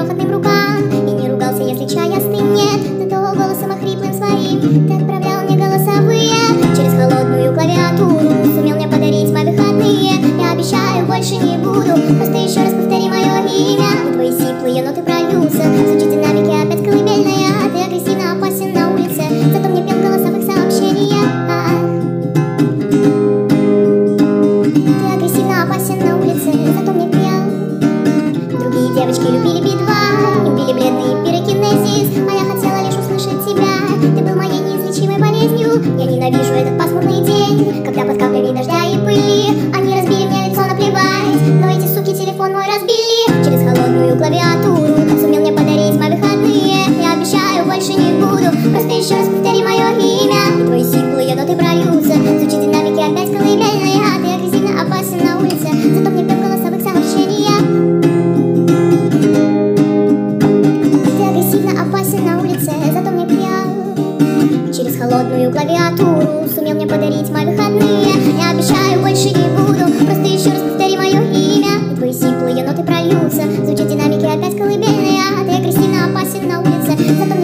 крохотных руках И не ругался, если чая стынет Зато голосом охриплым своим Ты отправлял мне голосовые. Через холодную клавиатуру Сумел мне подарить мои выходные. Я обещаю, больше не буду. Просто еще раз повтори мое имя. У твои сиплые ноты прольются Звучит динамики опять колыбельная. А Ты агрессивно опасен на улице. Зато мне пел голосовых сообщения. А. Ты агрессивно опасен на улице. Зато мне пел. Другие девочки любили бит Бледный пирокинезис А я хотела лишь услышать тебя. Ты был моей неизлечимой болезнью. Я ненавижу этот пасмурный день Когда под каплями дождя и пыли Они разбили мне лицо, наплевать. Но эти суки телефон мой разбили Через холодную клавиатуру. Сумел мне подарить мои выходные. Я обещаю, больше не буду. Просто еще раз повтори холодную клавиатуру. Сумел мне подарить мои выходные. Я обещаю, больше не буду. Просто еще раз повтори мое имя. И твои сиплые ноты прольются. Звучат динамики опять колыбельная А ты агрессивно опасен на улице. Зато